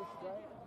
English, right?